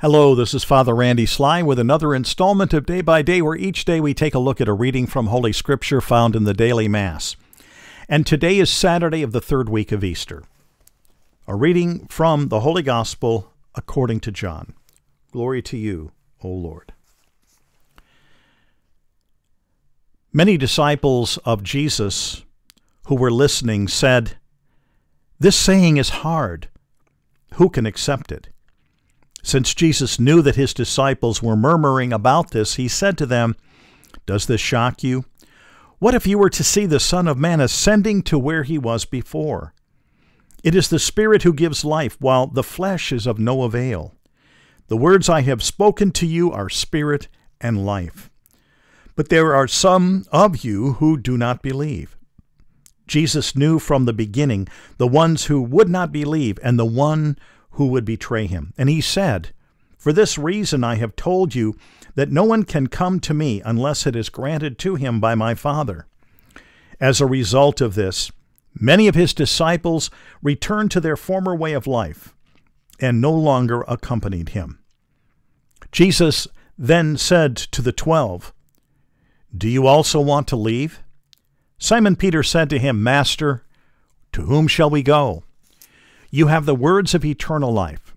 Hello, this is Father Randy Sly with another installment of Day by Day, where each day we take a look at a reading from Holy Scripture found in the daily Mass. And today is Saturday of the third week of Easter. A reading from the Holy Gospel according to John. Glory to you, O Lord. Many disciples of Jesus who were listening said, This saying is hard. Who can accept it? Since Jesus knew that his disciples were murmuring about this, he said to them, Does this shock you? What if you were to see the Son of Man ascending to where he was before? It is the Spirit who gives life, while the flesh is of no avail. The words I have spoken to you are spirit and life. But there are some of you who do not believe. Jesus knew from the beginning the ones who would not believe and the one who would betray him. And he said, For this reason I have told you that no one can come to me unless it is granted to him by my Father. As a result of this, many of his disciples returned to their former way of life and no longer accompanied him. Jesus then said to the twelve, Do you also want to leave? Simon Peter said to him, Master, to whom shall we go? You have the words of eternal life.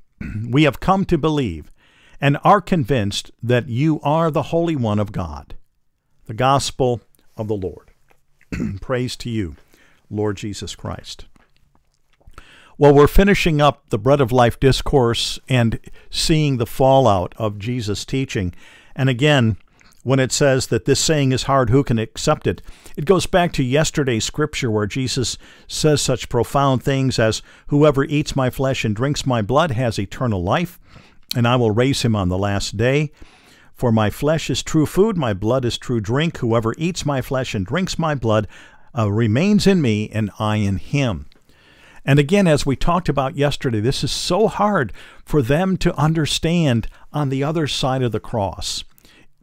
we have come to believe and are convinced that you are the Holy One of God. The Gospel of the Lord. Praise to you, Lord Jesus Christ. Well, we're finishing up the Bread of Life discourse and seeing the fallout of Jesus' teaching. And again, when it says that this saying is hard, who can accept it? It goes back to yesterday's scripture where Jesus says such profound things as, Whoever eats my flesh and drinks my blood has eternal life, and I will raise him on the last day. For my flesh is true food, my blood is true drink. Whoever eats my flesh and drinks my blood uh, remains in me, and I in him. And again, as we talked about yesterday, this is so hard for them to understand on the other side of the cross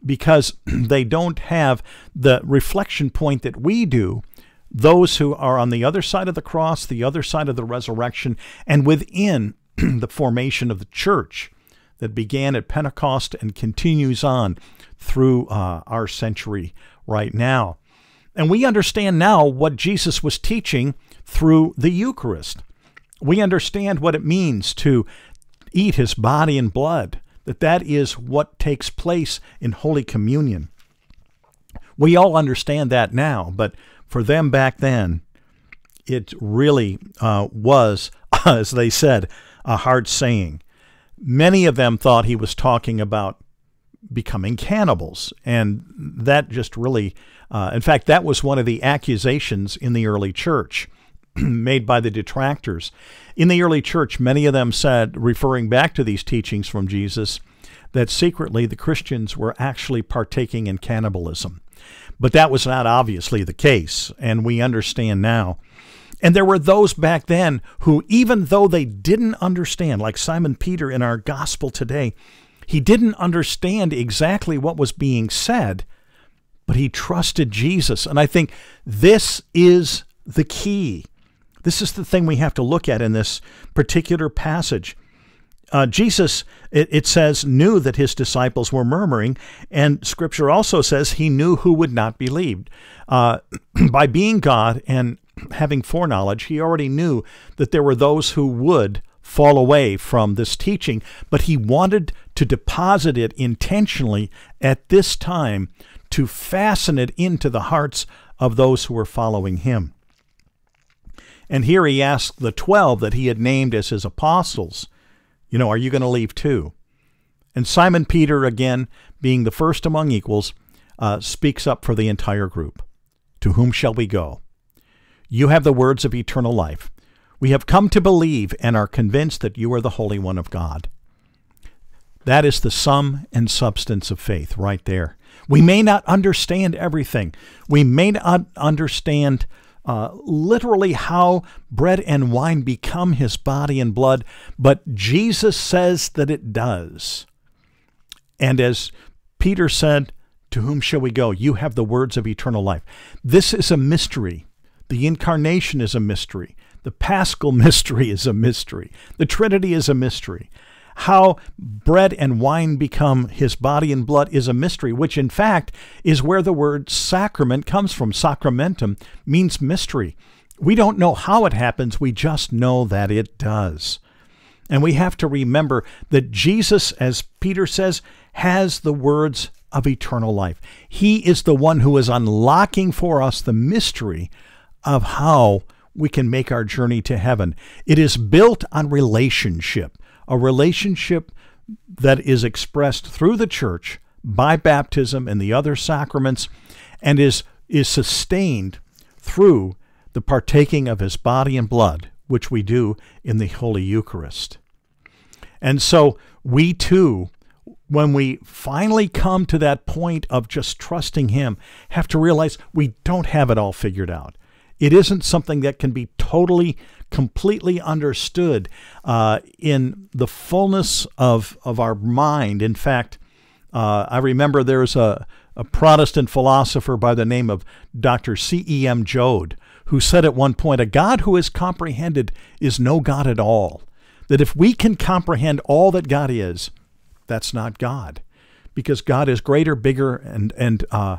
because they don't have the reflection point that we do. Those who are on the other side of the cross, the other side of the resurrection, and within the formation of the church that began at Pentecost and continues on through uh, our century right now. And we understand now what Jesus was teaching through the Eucharist. We understand what it means to eat his body and blood, that that is what takes place in Holy Communion. We all understand that now, but for them back then, it really uh, was, as they said, a hard saying. Many of them thought he was talking about becoming cannibals, and that just really, uh, in fact, that was one of the accusations in the early church. made by the detractors. In the early church, many of them said, referring back to these teachings from Jesus, that secretly the Christians were actually partaking in cannibalism. But that was not obviously the case, and we understand now. And there were those back then who, even though they didn't understand, like Simon Peter in our gospel today, he didn't understand exactly what was being said, but he trusted Jesus. And I think this is the key. This is the thing we have to look at in this particular passage. Uh, Jesus, it, it, says, knew that his disciples were murmuring, and Scripture also says he knew who would not believe. Uh, by being God and having foreknowledge, he already knew that there were those who would fall away from this teaching, but he wanted to deposit it intentionally at this time to fasten it into the hearts of those who were following him. And here he asked the 12 that he had named as his apostles, you know, are you going to leave too? And Simon Peter, again, being the first among equals, uh, speaks up for the entire group. To whom shall we go? You have the words of eternal life. We have come to believe and are convinced that you are the Holy One of God. That is the sum and substance of faith right there. We may not understand everything. We may not understand uh, literally how bread and wine become his body and blood, but Jesus says that it does. And as Peter said, To whom shall we go? You have the words of eternal life. This is a mystery. The incarnation is a mystery. The paschal mystery is a mystery. The Trinity is a mystery. How bread and wine become his body and blood is a mystery, which in fact is where the word sacrament comes from. Sacramentum means mystery. We don't know how it happens, we just know that it does. And we have to remember that Jesus, as Peter says, has the words of eternal life. He is the one who is unlocking for us the mystery of how we can make our journey to heaven. It is built on relationship, a relationship that is expressed through the church by baptism and the other sacraments and is is sustained through the partaking of his body and blood, which we do in the Holy Eucharist. And so we too, when we finally come to that point of just trusting him, have to realize we don't have it all figured out. It isn't something that can be totally, completely understood uh, in the fullness of, of our mind. In fact, uh, I remember there's a, a Protestant philosopher by the name of Dr. C.E.M. Joad who said at one point, A God who is comprehended is no God at all. That if we can comprehend all that God is, that's not God. Because God is greater, bigger, and, and uh,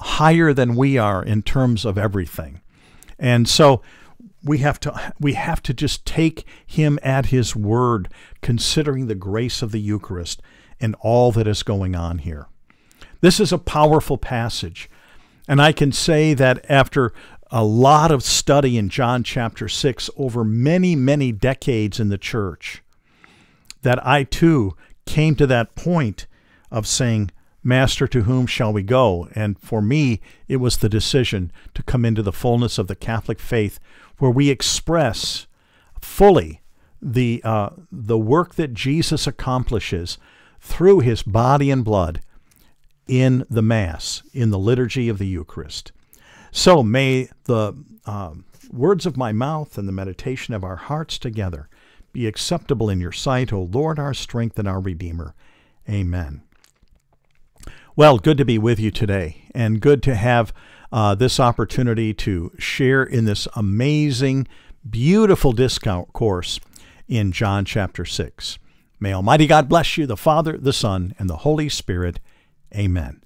higher than we are in terms of everything. And so we have to we have to just take him at his word considering the grace of the Eucharist and all that is going on here. This is a powerful passage. And I can say that after a lot of study in John chapter 6 over many, many decades in the church, that I too came to that point of saying, Master, to whom shall we go? And for me, it was the decision to come into the fullness of the Catholic faith, where we express fully the, uh, the work that Jesus accomplishes through his body and blood in the Mass, in the liturgy of the Eucharist. So may the uh, words of my mouth and the meditation of our hearts together be acceptable in your sight, O Lord, our strength and our Redeemer. Amen. Well, good to be with you today, and good to have uh, this opportunity to share in this amazing, beautiful discourse in John chapter 6. May Almighty God bless you, the Father, the Son, and the Holy Spirit. Amen.